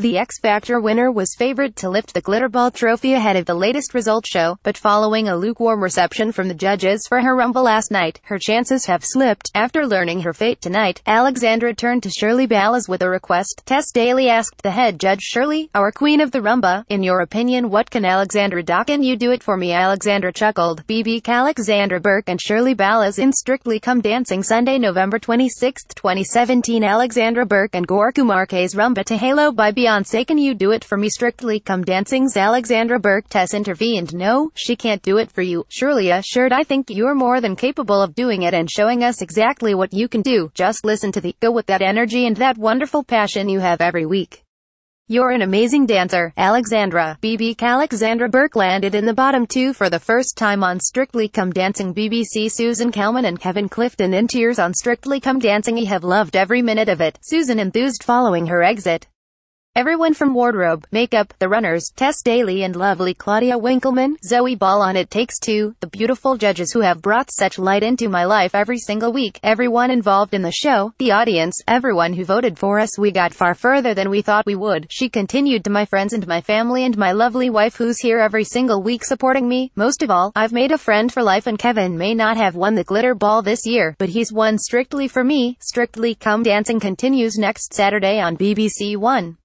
The X Factor winner was favored to lift the Glitterball trophy ahead of the latest results show, but following a lukewarm reception from the judges for her Rumba last night, her chances have slipped. After learning her fate tonight, Alexandra turned to Shirley Ballas with a request. Tess Daly asked the head judge Shirley, our queen of the Rumba, in your opinion what can Alexandra do? Can you do it for me? Alexandra chuckled. BB Alexandra Burke and Shirley Ballas in Strictly Come Dancing Sunday, November 26, 2017 Alexandra Burke and Gorka Marquez Rumba to Halo by Can you do it for me Strictly Come Dancing's Alexandra Burke Tess intervened no, she can't do it for you, Shirley assured I think you're more than capable of doing it and showing us exactly what you can do, just listen to the, go with that energy and that wonderful passion you have every week. You're an amazing dancer, Alexandra. BB Alexandra Burke landed in the bottom two for the first time on Strictly Come Dancing. BBC Susan Calman and Kevin Clifton in tears on Strictly Come Dancing. We have loved every minute of it. Susan enthused following her exit. Everyone from wardrobe, makeup, the runners, Tess Daly and lovely Claudia Winkleman, Zoe Ball on It Takes Two, the beautiful judges who have brought such light into my life every single week, everyone involved in the show, the audience, everyone who voted for us we got far further than we thought we would. She continued to my friends and my family and my lovely wife who's here every single week supporting me. Most of all, I've made a friend for life and Kevin may not have won the glitter ball this year, but he's won strictly for me. Strictly Come Dancing continues next Saturday on BBC One.